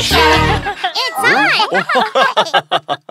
It's on!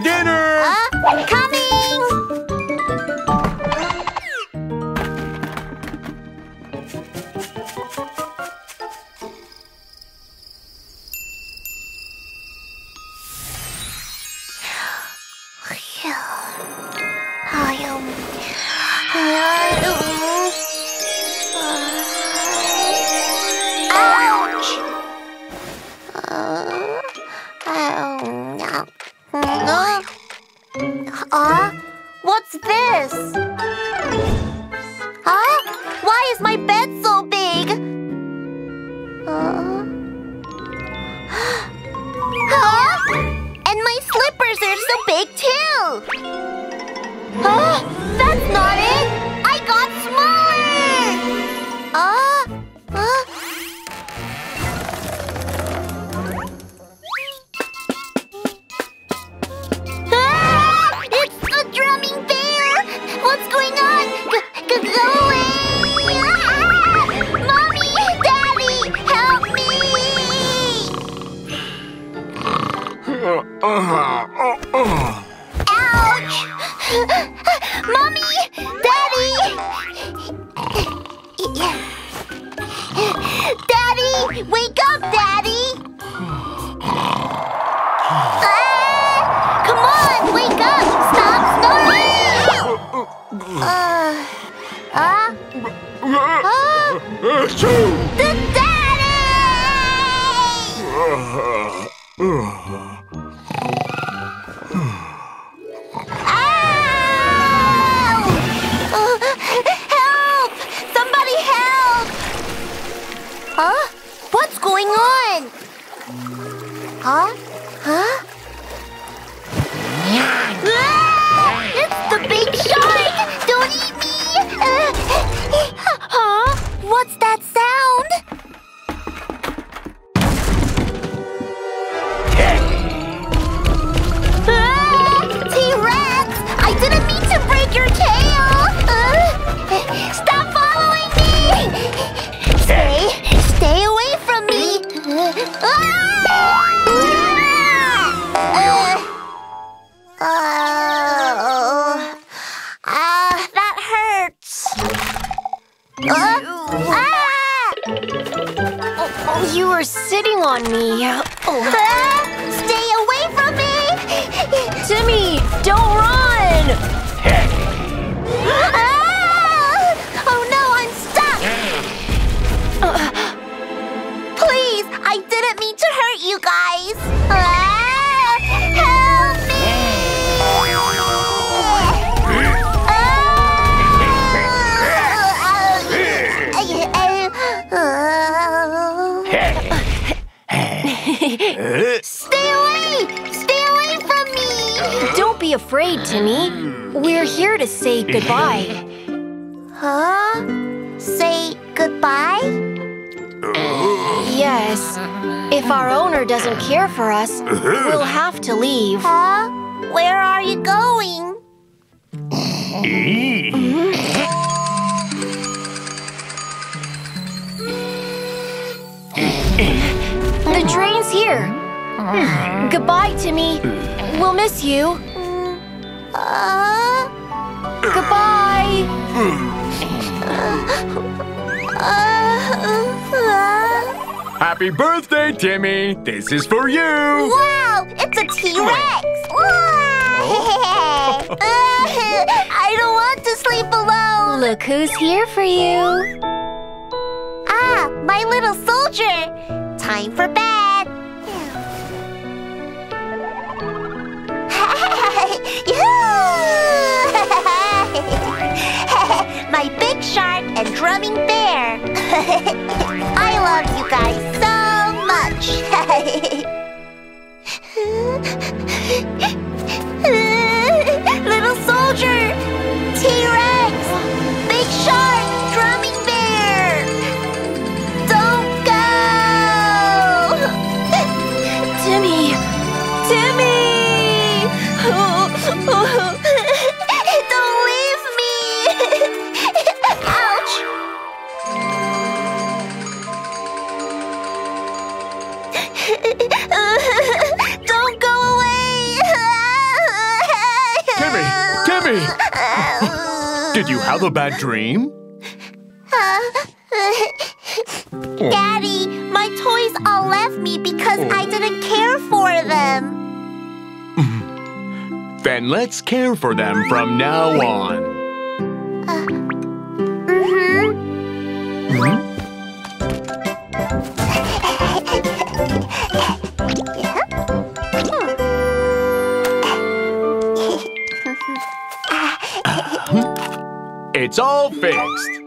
time Timi, don't run! Ah! Oh no, I'm stuck! Uh, please, I didn't mean to hurt you guys. Ah! Afraid, Timi. We're here to say goodbye. Huh? Say goodbye? Yes. If our owner doesn't care for us, we'll have to leave. Huh? Where are you going? The train's here. Goodbye, Timi. We'll miss you. Uh, Goodbye. Happy birthday, Timi! This is for you! wow! It's a T-Rex! I don't want to sleep alone! Look who's here for you. Ah, my little soldier! Time for bed! my big shark and drumming bear! I love you guys so much. have a bad dream? Daddy, my toys all left me because I didn't care for them. Then let's care for them from now on. Fixed.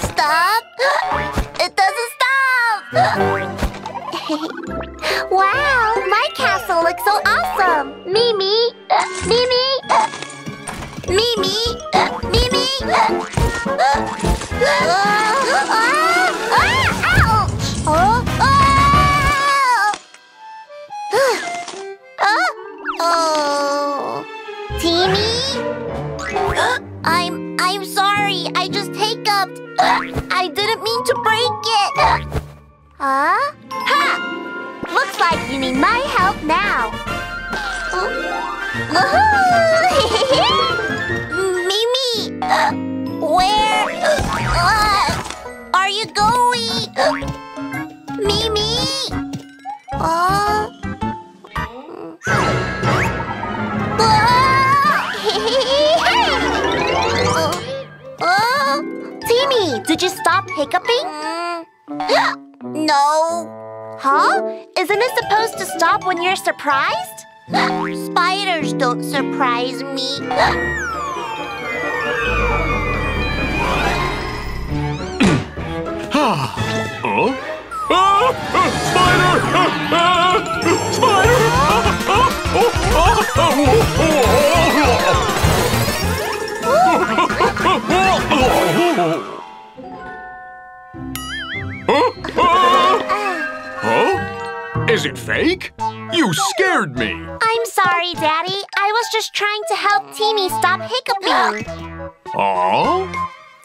Stop! It doesn't stop! wow, my castle looks so awesome! Mimi! Mimi! Mimi! Mimi! Uh, I didn't mean to break it. Huh? Ha! Looks like you need my help now. Mimi, where uh, are you going? Mimi? Oh. Oh, did you stop hiccuping? no. Huh? Isn't it supposed to stop when you're surprised? Spiders don't surprise me. oh? Ah, spider! Spider! Oh, ah, oh, oh, oh. Huh? Is it fake? You scared me! I'm sorry, Daddy. I was just trying to help Timi stop hiccuping. Aw?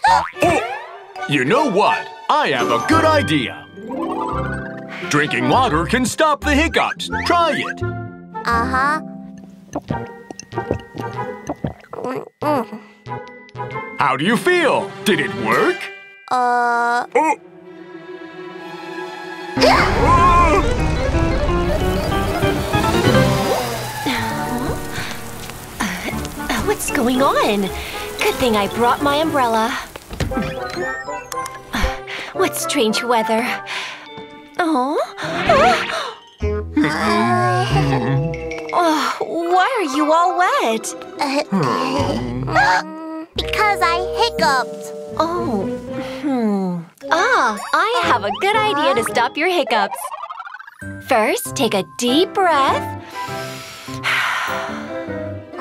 Oh! You know what? I have a good idea. Drinking water can stop the hiccups. Try it. Uh-huh. How do you feel? Did it work? Uh... Oh! Oh! What's going on? Good thing I brought my umbrella. Uh, what strange weather. Oh. oh, why are you all wet? because I hiccuped. Oh. Ah, I have a good idea to stop your hiccups. First, take a deep breath?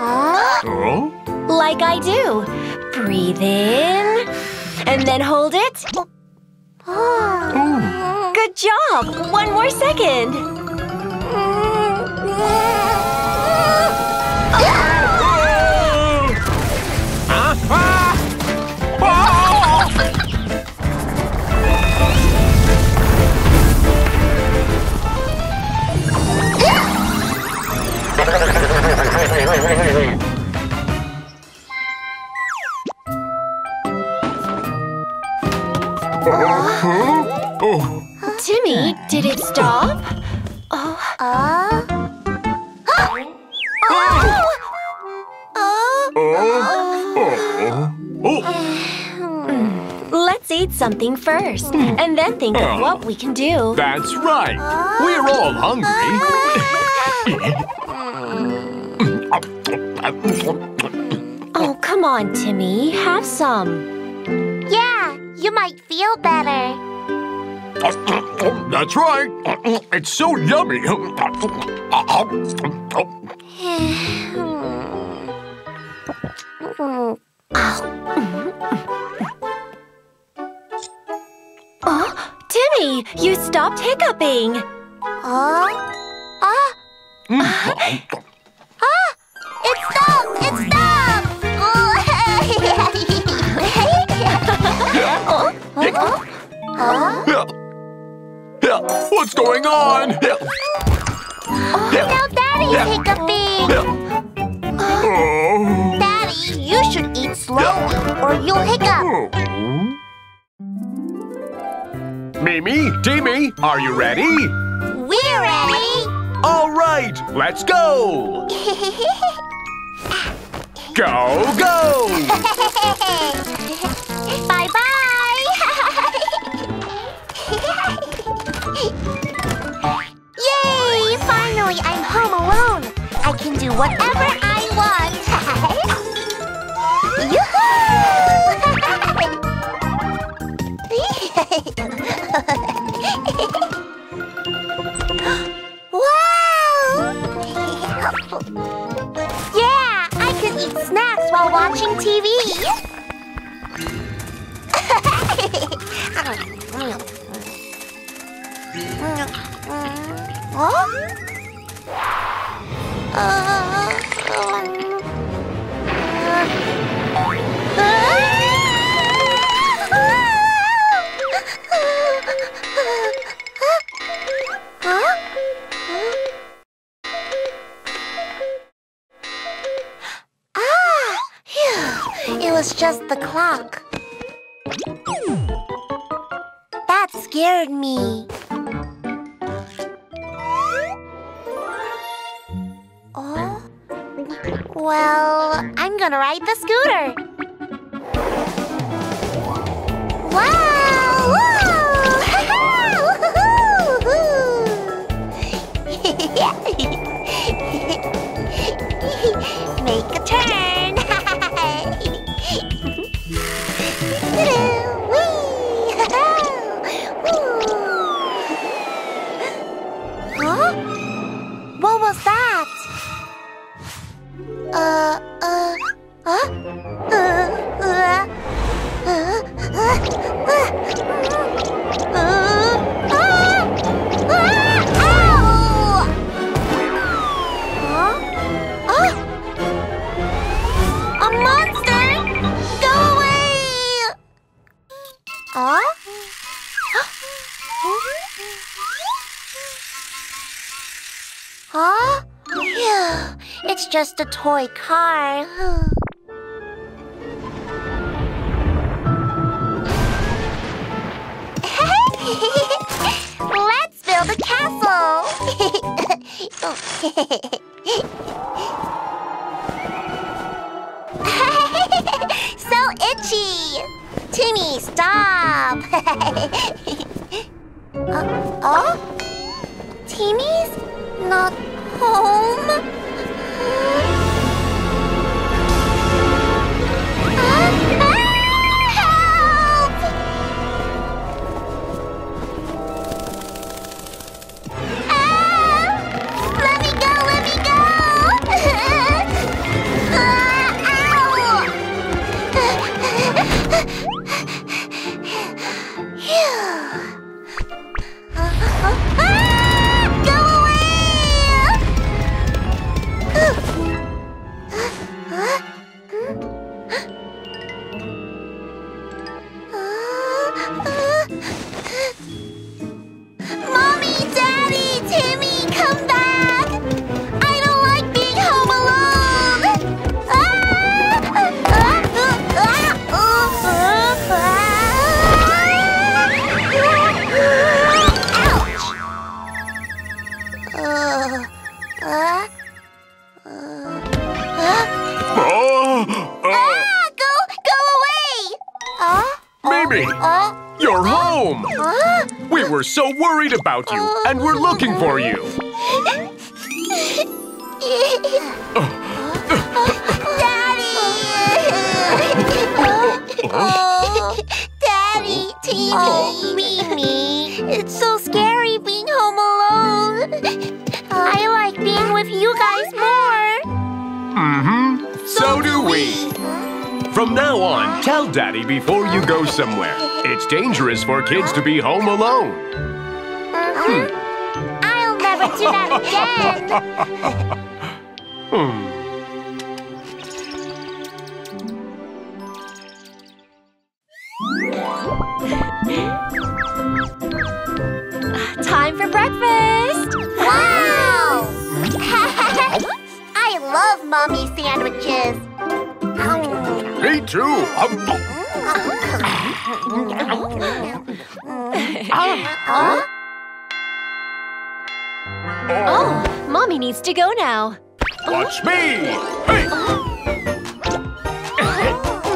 Oh? like I do. Breathe in, and then hold it. Oh. Good job! One more second. Timi, did it stop? Oh. Let's eat something first, mm. and then think uh. of what we can do. That's right. We're all hungry. Oh, come on, Timi, have some. Yeah, you might feel better. That's right. It's so yummy. Oh, Timi, you stopped hiccuping. Oh? Ah! It stopped! It stopped! Oh. huh? What's going on? Now Daddy's hiccuping! Oh. Daddy, you should eat slowly or you'll hiccup. Hmm. Mimi, Timi, are you ready? We're ready! All right, let's go. Go, go. bye bye! Yay! Finally, I'm home alone. I can do whatever I want. Yoo-hoo! watching TV. Ah, scared me. Huh? Phew. It's just a toy car. Let's build a castle! so itchy! Timi, stop! uh, oh? Timi's not home? Were so worried about you, and we're looking for you. Daddy! Oh, Daddy, Teeny, oh, Mimi. It's so scary being home alone. I like being with you guys more. Mm-hmm. So do we. From now on, tell Daddy before you go somewhere. It's dangerous for kids to be home alone. Mhm. I'll never do that again. Hmm. Time for breakfast! Wow! I love mommy sandwiches. Me too. Um, Huh? Oh, Mommy needs to go now. Watch me. Hey,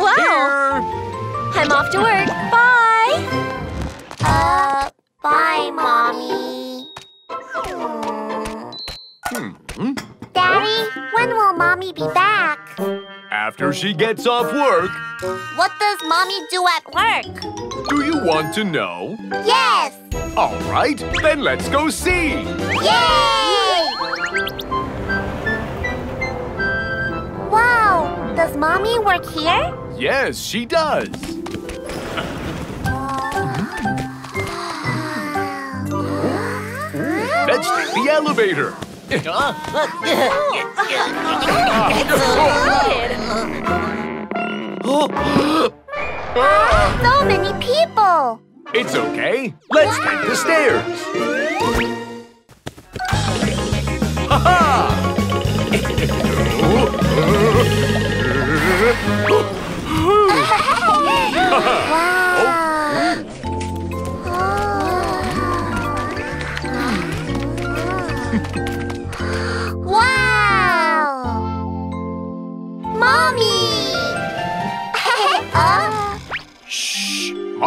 Wow! I'm off to work. Bye! Uh, bye, mommy. Hmm. Daddy, when will mommy be back? After she gets off work, What does mommy do at work? do you want to know? Yes! All right, then let's go see. Yay! Wow! Does mommy work here? Yes, she does. Let's take the elevator. So many people! It's okay. Let's take the stairs. Ha Wow!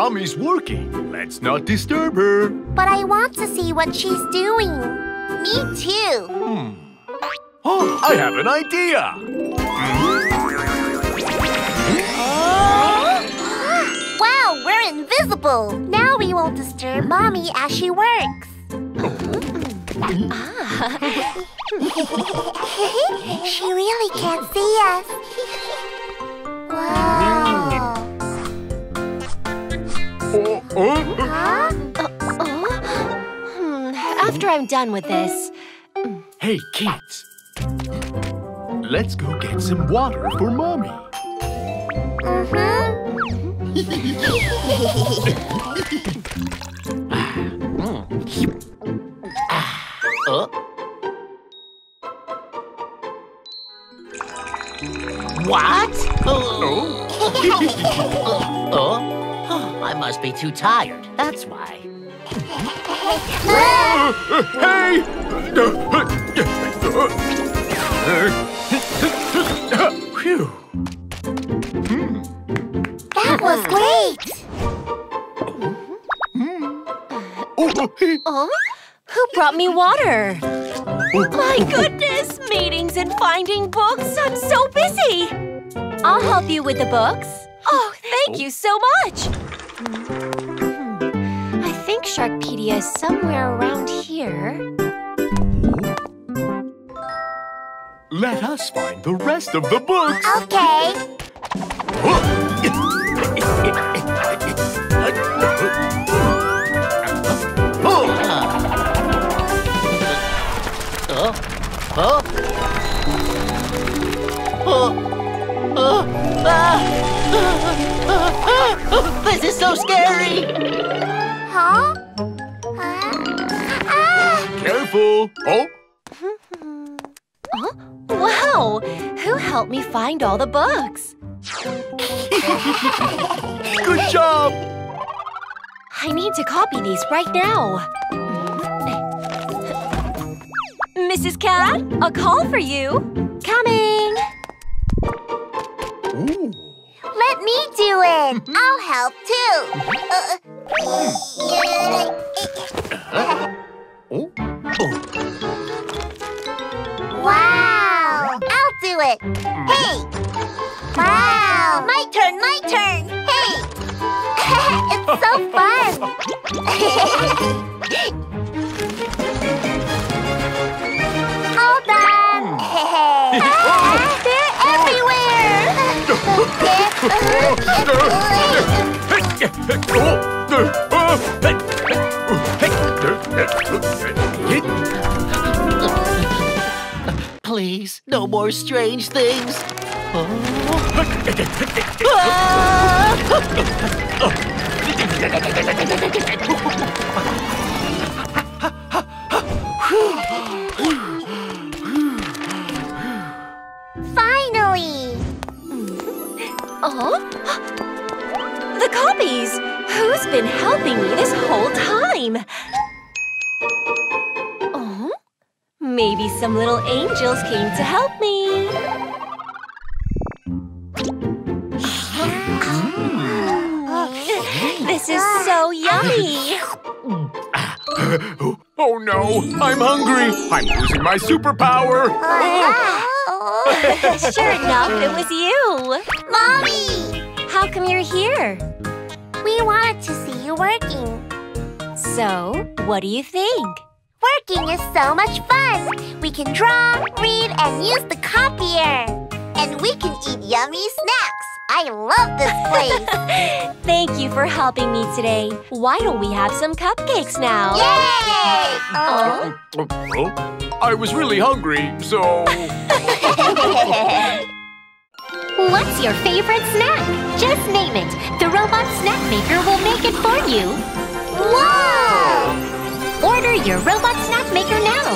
Mommy's working. Let's not disturb her. but I want to see what she's doing. Me too. Hmm. Oh, I have an idea. Wow, we're invisible. Now we won't disturb mommy as she works. ah. she really can't see us. Wow. Oh, oh. Huh? Oh, hmm, After I'm done with this, Hey, kids. Let's go get some water for Mommy. Mm-hmm. What? Oh? Oh, I must be too tired. That's why. hey! Phew. That was great. Oh, oh, who brought me water? My goodness, meetings and finding books. I'm so busy. I'll help you with the books. Oh, thank oh. you so much. I think Sharkpedia is somewhere around here. Let us find the rest of the books. Okay. Oh, oh, oh, oh, ah, this is so scary. Huh? Huh? Ah! Careful. Oh, Oh, wow! Who helped me find all the books? good job. I need to copy these right now. Mrs. Cat, a call for you. Coming. Let me do it. I'll Oh. Wow! I'll do it. Hey! Wow! My turn, my turn. Hey! it's so fun. Please, no more strange things. Finally! Oh. Ah! angels came to help me. This is so yummy! Oh no, I'm hungry. I'm losing my superpower. sure enough, it was you. Mommy! How come you're here? We wanted to see you working. So, what do you think? Working is so much fun! We can draw, read, and use the copier! And we can eat yummy snacks! I love this place! Thank you for helping me today. Why don't we have some cupcakes now? Yay! Oh. Oh, I was really hungry, so. What's your favorite snack? Just name it. The robot snack maker will make it for you. Whoa! Order your robot snack maker now.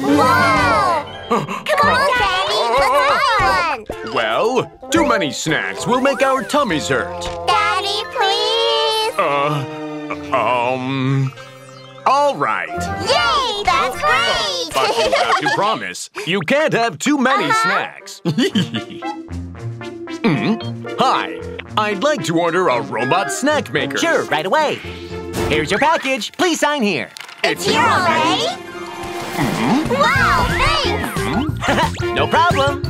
Whoa! Come on, Daddy, let's buy one. Well, too many snacks will make our tummies hurt. Daddy, please. Uh, um. All right. Yay, that's great. But you have to promise you can't have too many Uh-huh. snacks. Hmm? Hi, I'd like to order a robot snack maker. Sure, right away. Here's your package. Please sign here. It's Here already? Wow, thanks. No problem.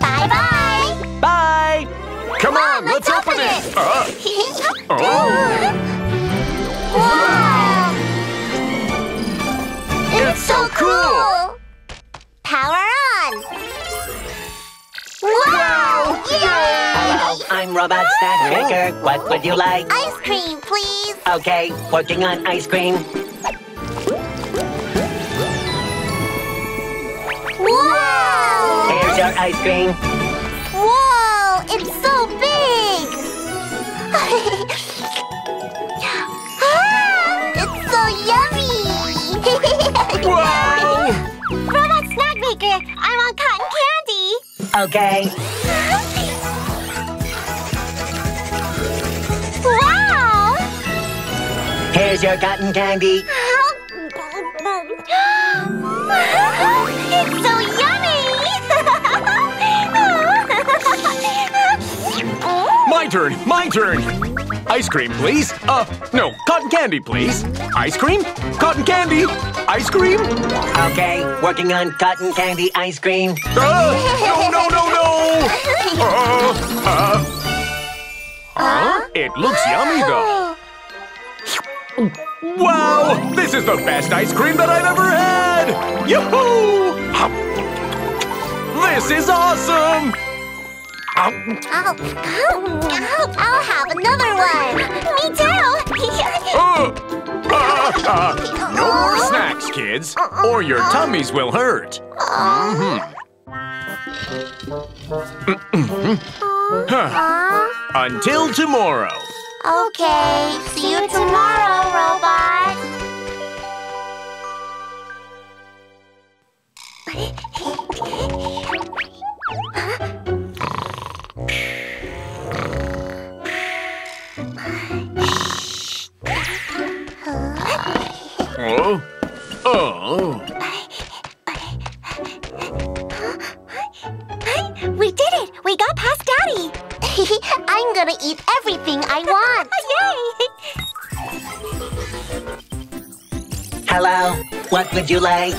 Bye-bye. Bye. Come on, let's, open it. Uh, oh, Wow! It's so cool! Power on! Wow! Hello, Yay! I'm Robot Snack Maker. What would you like? Ice cream, please! Okay, working on ice cream. Wow! Here's your ice cream. Whoa! It's so big! Ah, it's so yummy! wow! Robot Snack Maker, I want cotton candy! Okay. Here's your cotton candy. it's so yummy! My turn, my turn. Ice cream, please. Uh, no, cotton candy, please. Ice cream? Cotton candy? Ice cream? Okay, working on cotton candy ice cream. Uh, no, no, no, no! Uh, uh. Huh? It looks yummy, though. Wow! This is the best ice cream that I've ever had! Yoo-hoo! This is awesome! I'll, I'll, I'll have another one. Me too. Uh, uh, uh, no more snacks, kids, or your tummies will hurt. Mhm. Huh. Until tomorrow. Okay, see you tomorrow, robot. Oh. Oh. We did it! We got past Daddy! I'm I'm gonna eat everything I want. Yay! Hello, what would you like?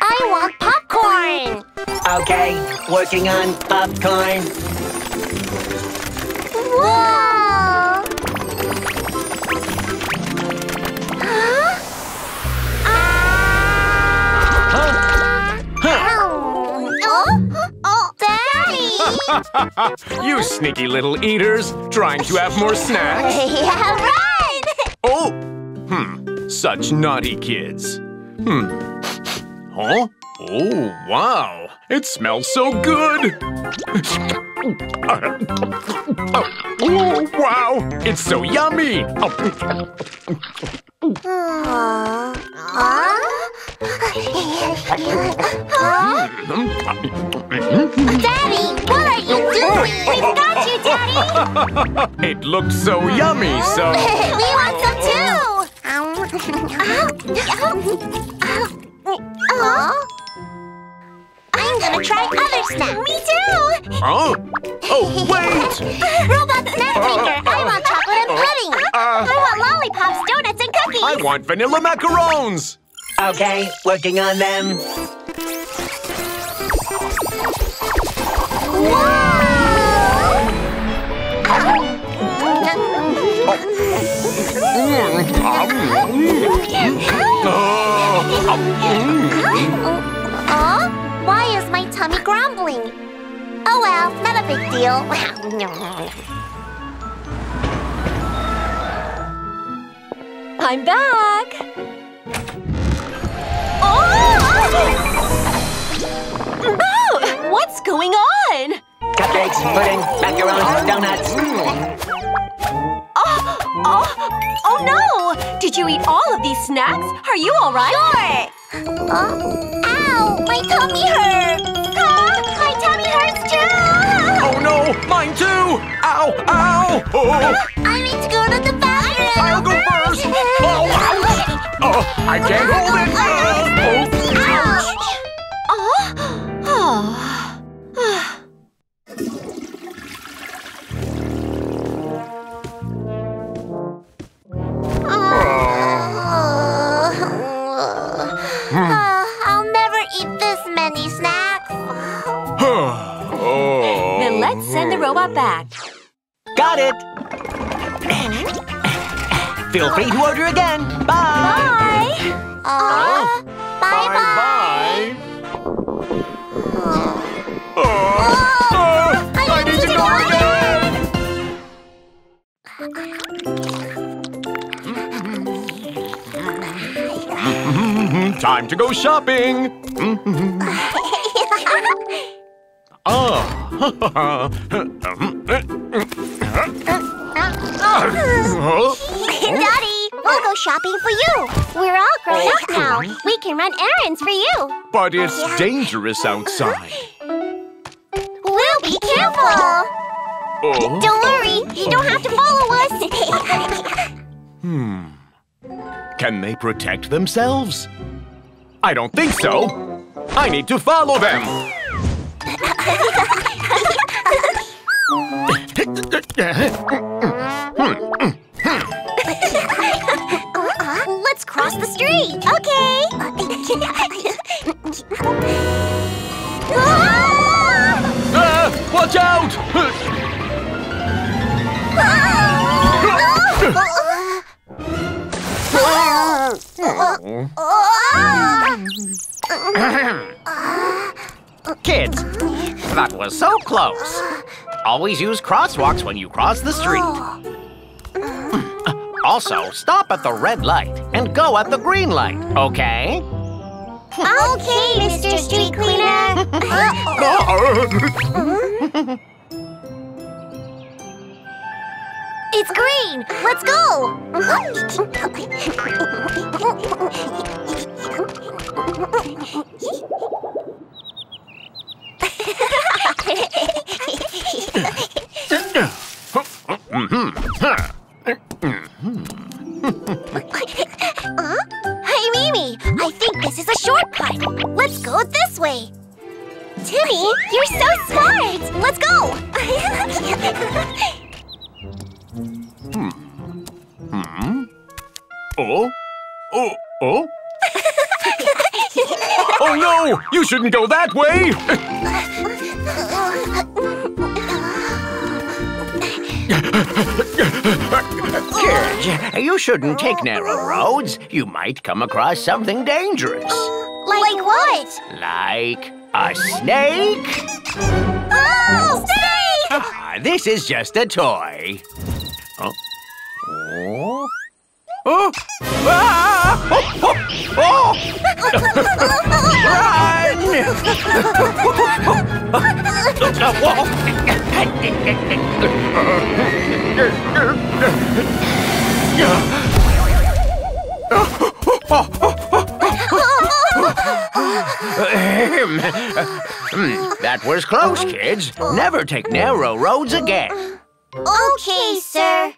I want popcorn. Okay, working on popcorn. Whoa! you sneaky little eaters, trying to have more snacks? yeah, right! Oh! Hmm, such naughty kids. Hmm. Huh? Oh, wow! It smells so good! Oh, wow! It's so yummy! Daddy, what are you doing? We've got you, Daddy! It looked so yummy, so... we want some too! Aw. Oh, oh, oh, I'm gonna try other snacks. Me too! Huh? Oh, wait! Robot snack maker! I want chocolate and pudding! Uh, uh, I want lollipops, donuts, and cookies! I want vanilla macarons! Okay, working on them. Um, um, uh, um. Huh? Oh, oh. Why is my tummy grumbling? Oh well, not a big deal. I'm back. Oh! oh! What's going on? Cupcakes, pudding, macarons, donuts. Oh, oh, oh no! Did you eat all of these snacks? Are you all right? Sure. Oh! My tummy hurts. Huh? My tummy hurts too. Oh no, mine too! Ow, ow! Oh, I need to go to the bathroom. I'll go first! Oh, ouch! Oh, I can't hold it! Oh, robot back. Got it. Feel free to order again. Bye. Bye. Uh, bye bye. Bye-bye! Oh, oh, I need to go again! Time to go shopping! Oh. Daddy, we'll go shopping for you. We're all grown up now. We can run errands for you. but it's dangerous outside. We'll be careful. Oh. Don't worry, you don't have to follow us. Hmm. Can they protect themselves? I don't think so. I need to follow them. Let's cross the street. Okay. Ah, watch out! Kids, that was so close. Always use crosswalks when you cross the street. Also, stop at the red light and go at the green light, okay? Okay, Mr. Street Cleaner. It's green. Let's go. huh? Hey, Mimi, I think this is a shortcut. Let's go this way. Timi, you're so smart! Let's go! hmm. Hmm? Oh? Oh? Oh? You shouldn't go that way! Kids, you shouldn't take narrow roads. You might come across something dangerous. Like what? Like a snake? Oh, snake! Ah, this is just a toy. Oh. Oh. Oh. Ah! Oh! That was close, kids. Never take narrow roads again. Okay, sir.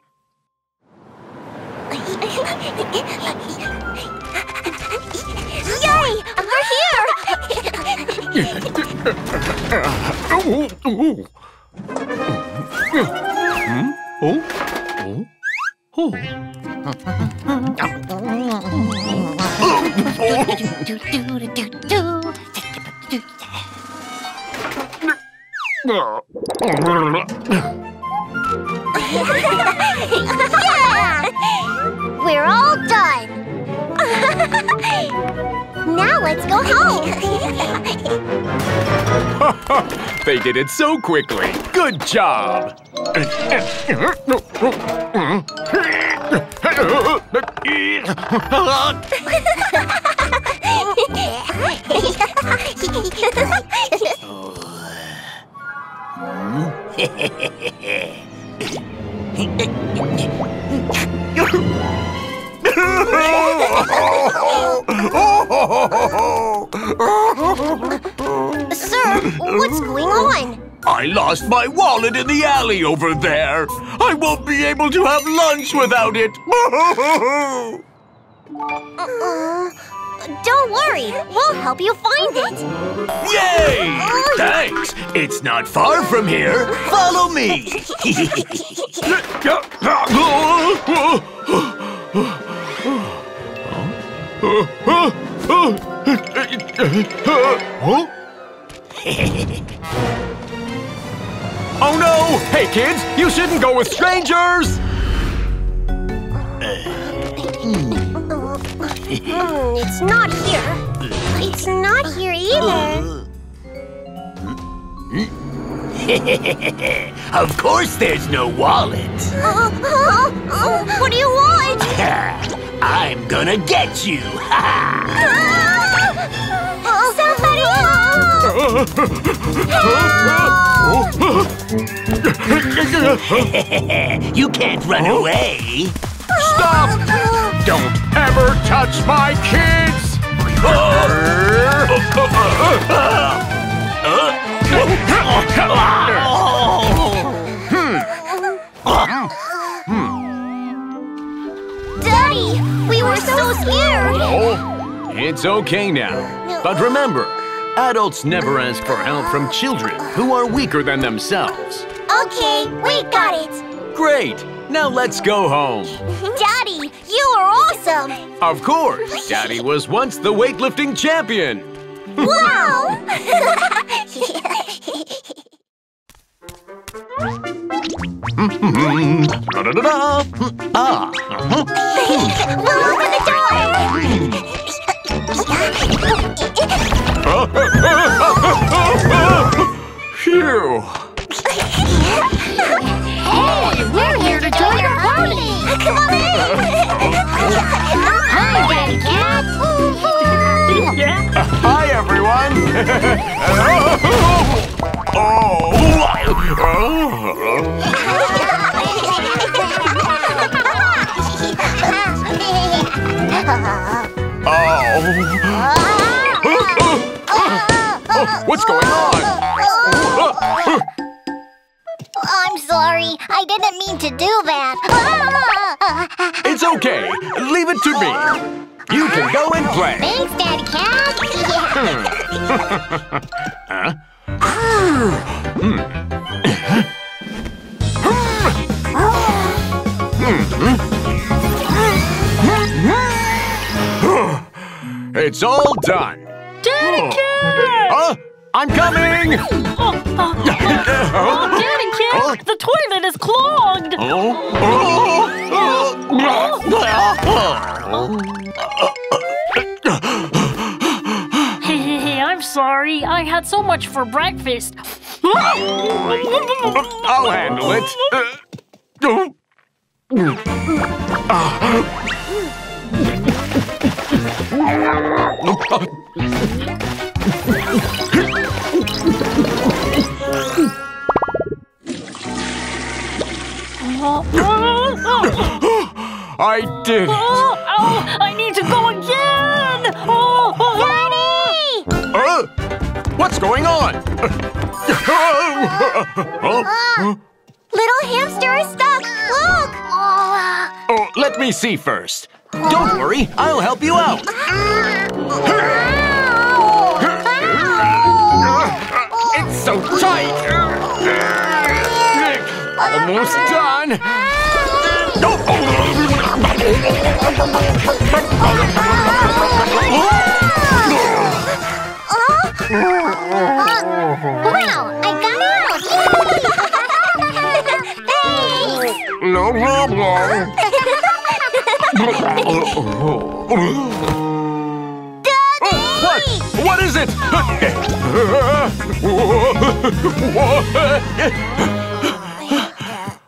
Ooh, ooh. Hmm? Oh? Oh? Oh? yeah! We're all done. now let's go home. they did it so quickly. Good job. Sir, what's going on? I lost my wallet in the alley over there. I won't be able to have lunch without it. Uh, don't worry, we'll help you find it. Yay! Thanks. It's not far from here. Follow me. oh no! Hey kids, you shouldn't go with strangers! Hmm, it's not here. It's not here either. of course there's no wallet. Uh, uh, uh, what do you want? I'm gonna get you. Somebody help! you can't run away. Stop! Don't ever touch my kids! Hmm. Hmm. Daddy, we were so scared. Oh, it's okay now. But remember, adults never ask for help from children who are weaker than themselves. Okay, we got it. Great! Now let's go home. Daddy, you are awesome. Of course, Daddy was once the weightlifting champion. Wow! Da-da-da-da. Ah. We'll open the Phew. hey, we're here to join your party. Come on in. Hi, Daddy Cat. Hi, everyone. oh. oh. Oh. What's going on? I'm sorry. I didn't mean to do that. It's okay. Leave it to me. You can go and play. Thanks, Daddy Cat. Hmm. It's all done. Daddy Cat! Huh? I'm coming! Oh, Danny Kid, the toilet is clogged. Hey, I'm sorry. I had so much for breakfast. I'll handle it. Uh, I did it. oh, oh, I need to go again. Oh, oh, Daddy! Uh, what's going on? Huh? Little hamster is stuck. Look! Oh, let me see first. Don't worry, I'll help you out. It's so tight. Almost done. Wow, I got out! Thanks! No problem. What? What is it?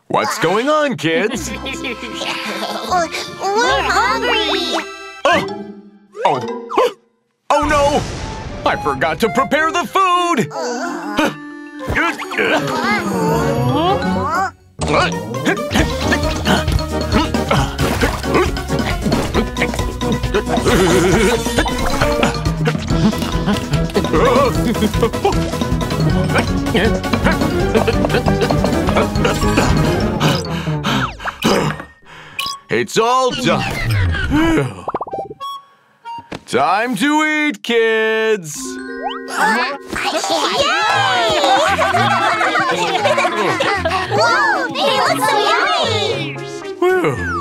What's going on, kids? We're hungry! Oh! Oh! Oh no! I forgot to prepare the food! Uh. It's all done. Time to eat, kids! Whoa, they look so yummy!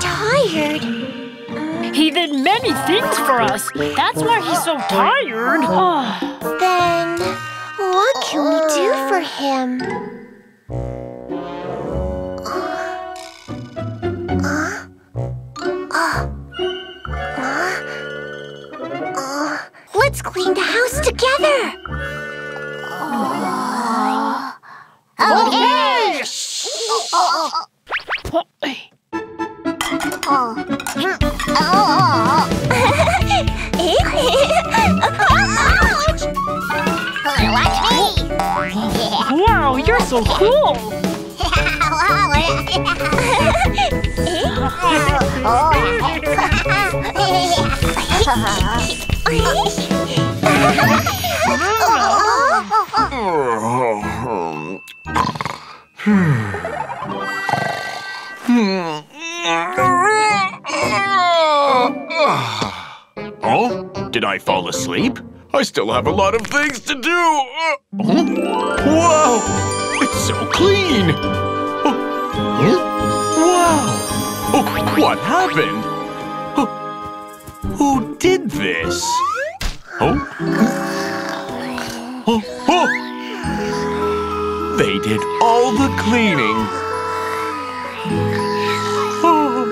Tired. He did many things for us. That's why he's so tired. Then, what can we do for him? Cool. Oh? Did I fall asleep? I still have a lot of things to what happened? Oh, who did this? Oh? Oh, oh! They did all the cleaning. Oh.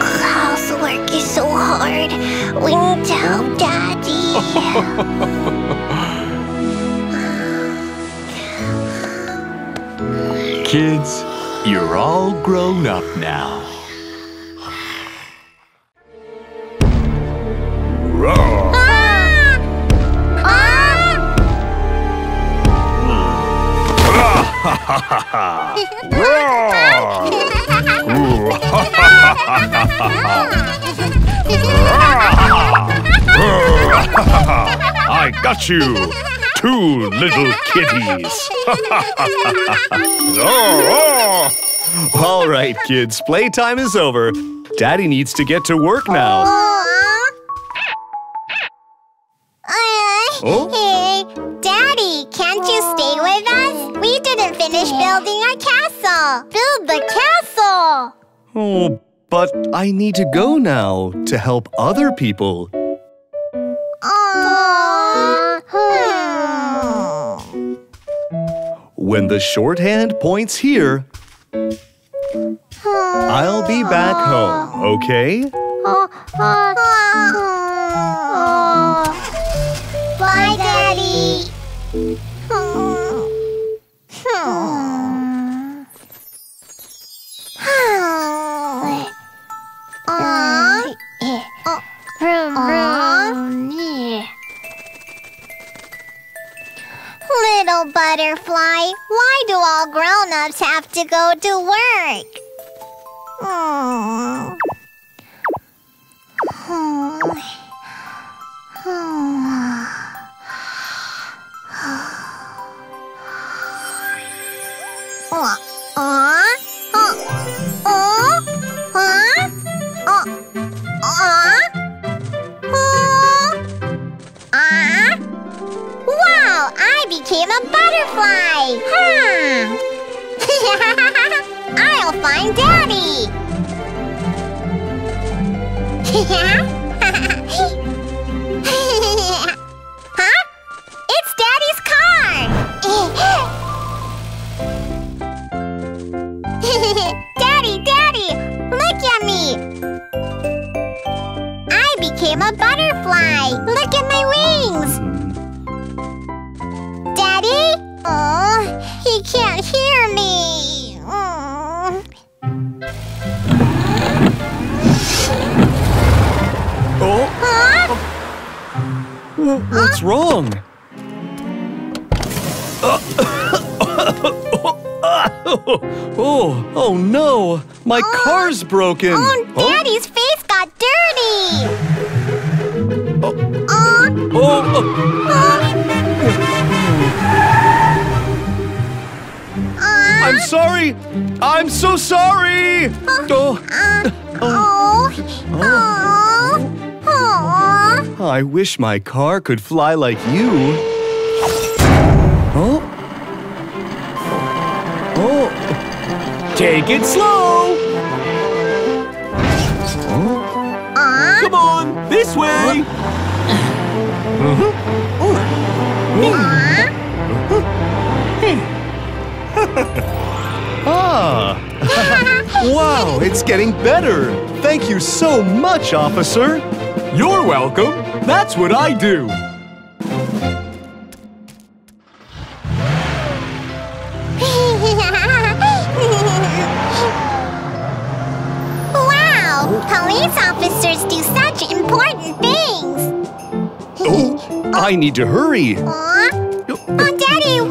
Housework is so hard. We need to help Daddy. Kids, you're all grown up now. I got you! Two little kitties. oh, oh. All right, kids, playtime is over. Daddy needs to get to work now. Uh, oh? Hey, Daddy, can't you stay with us? We didn't finish building our castle. Build the castle. Oh, but I need to go now to help other people. When the shorthand points here, I'll be back home, okay? Bye, Daddy. butterfly, why do all grown-ups have to go to work? Hmm. Huh? No! My car's broken! Oh, Huh? Daddy's face got dirty. Oh, Uh, oh, oh. uh, I'm sorry! I'm so sorry! Oh, uh, oh, oh, oh. I wish my car could fly like you. Oh? Oh! Take it slow! Come on, this way! Ah! wow, it's getting better! Thank you so much, officer! You're welcome. That's what I do. I need to hurry! Aw. Oh, Daddy,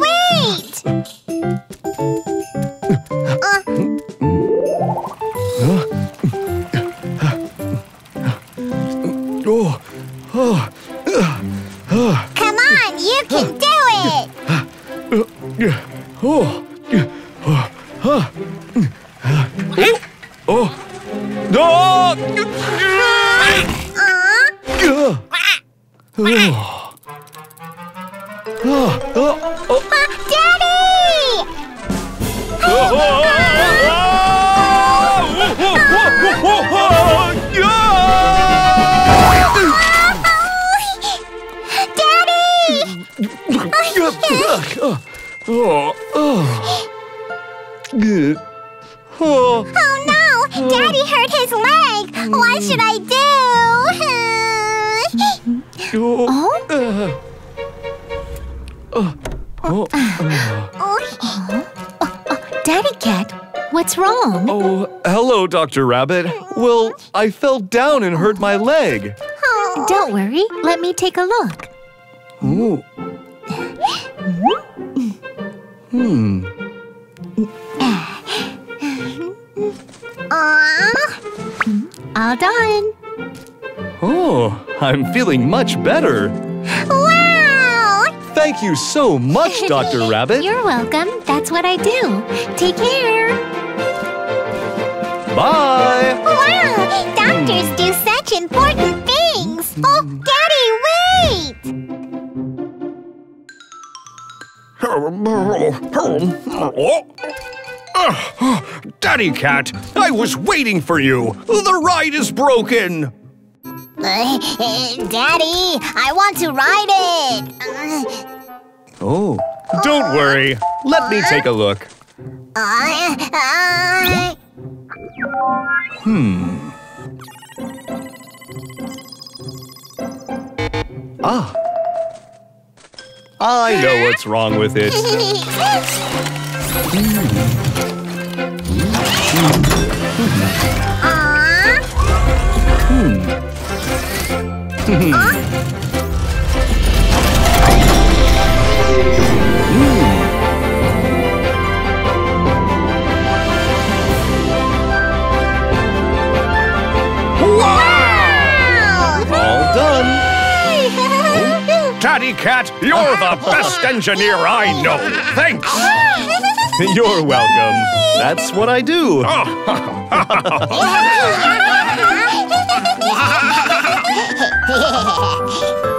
Oh, oh. Oh, Oh no! Daddy hurt his leg! What should I do? oh, uh, oh, Daddy Cat, what's wrong? oh, hello, Dr. Rabbit. Well, I fell down and hurt my leg. Don't worry, let me take a look. Ooh. Hmm. Aw. All done. Oh, I'm feeling much better. Wow! Thank you so much, Dr. Rabbit. You're welcome. That's what I do. Take care. Bye. Wow! Doctors do such important things. Oh, Daddy Cat, I was waiting for you. The ride is broken. Daddy, I want to ride it. Oh. Don't worry. Let me take a look. Hmm. Ah. I know what's wrong with it. All Daddy Cat, you're the best engineer I know. Thanks. You're welcome. That's what I do. wow!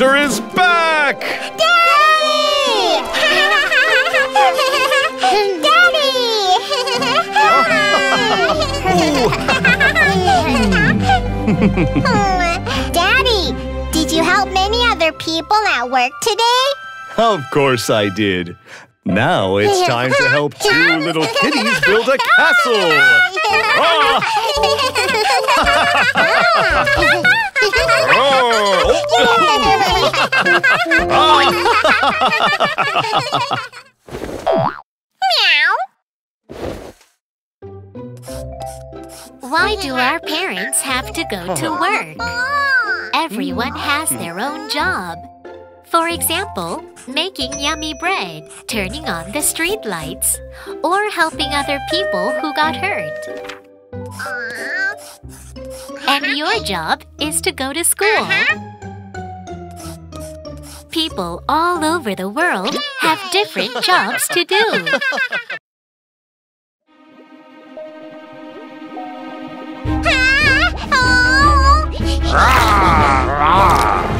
monster is back! Daddy! Daddy! Daddy, did you help many other people at work today? Of course I did. Now it's time to help two little kitties build a castle. Ah! Ah! Oh. Why do our parents have to go to work? Everyone has their own job. For example, making yummy bread, turning on the street lights, or helping other people who got hurt. And your job is to go to school. People all over the world have different jobs to do. Kids, be ah, ah.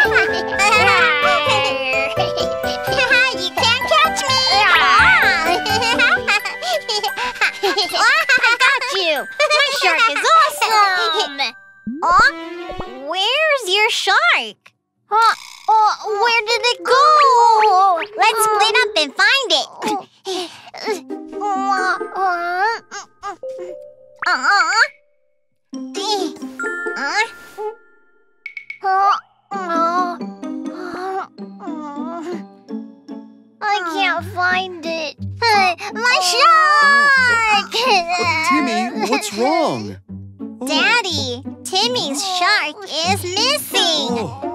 you! My shark is awesome! Oh, where's your shark? Oh, oh, where did it go? Let's split up and find it. Uh-huh. Uh-huh. Uh-huh. I can't find it. My shark! Timi, what's wrong? Daddy, Timi's shark is missing.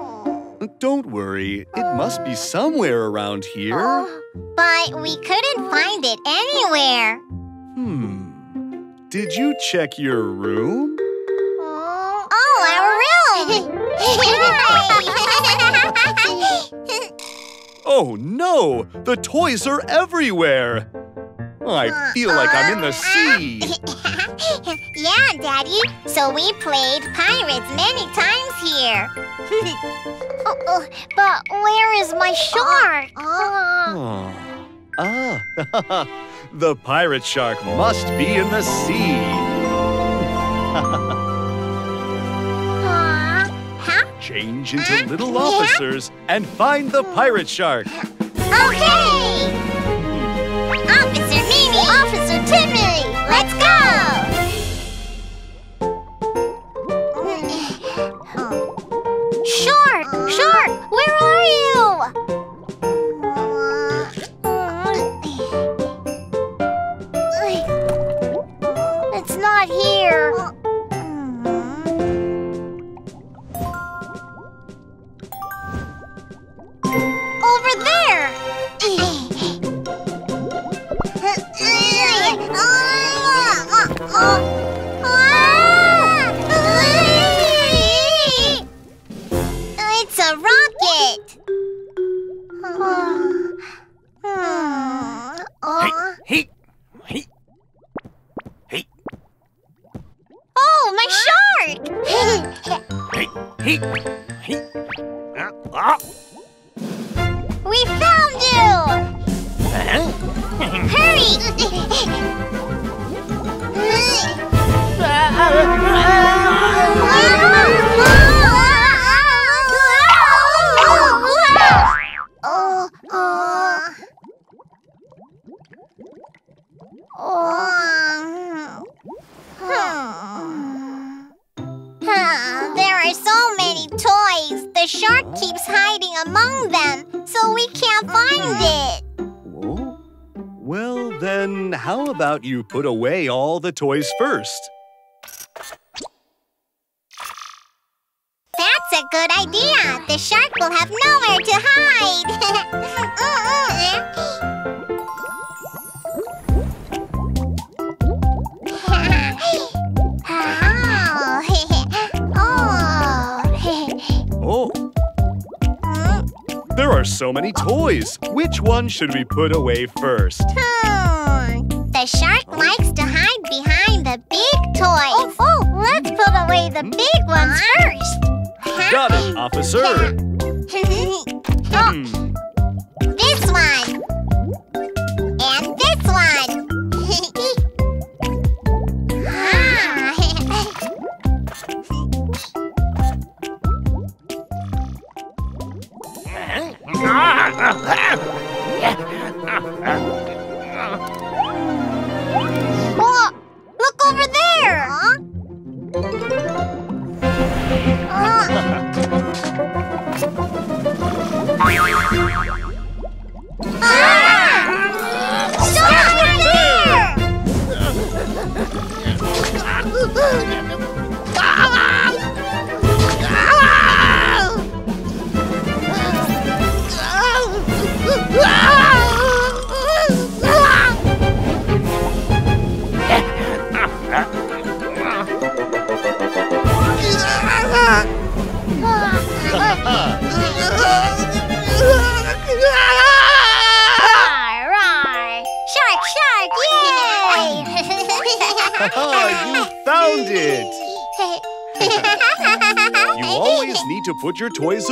Don't worry. It must be somewhere around here. But we couldn't find it anywhere. Hmm. Did you check your room? Oh, our room! Oh no! The toys are everywhere! I feel like I'm in the sea. yeah, Daddy. So we played pirates many times here. Oh, oh, but where is my shark? Oh. Ah, ah. the pirate shark must be in the sea. Change into little officers and find the pirate shark. Okay! Officer Mimi! Officer Timi! Let's go! Shark! Shark! Where are you? Hey, hey, hey, Oh, my shark! hey, hey, hey. Ah, ah. We found you! There are so many toys. The shark keeps hiding among them, so we can't find it. Oh? Well, then, how about you put away all the toys first? That's a good idea. The shark will have nowhere to hide. there are so many toys. Which one should we put away first? Hmm. The shark likes to hide behind the big toys. Oh, oh let's put away the hmm? big ones first. Got it, officer. oh, oh, look over there. Ah! your toys